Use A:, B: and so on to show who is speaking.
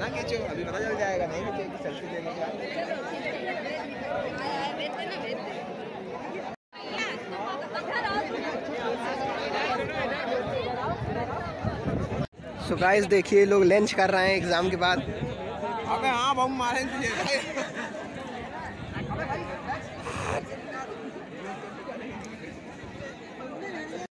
A: ना खींचो अभी पता चल जाएगा नहीं खींचो सेल्फी लेने का सो गाइस देखिए, लोग लंच कर रहे हैं एग्ज़ाम के बाद।
B: अबे हाँ बम मारे तुझे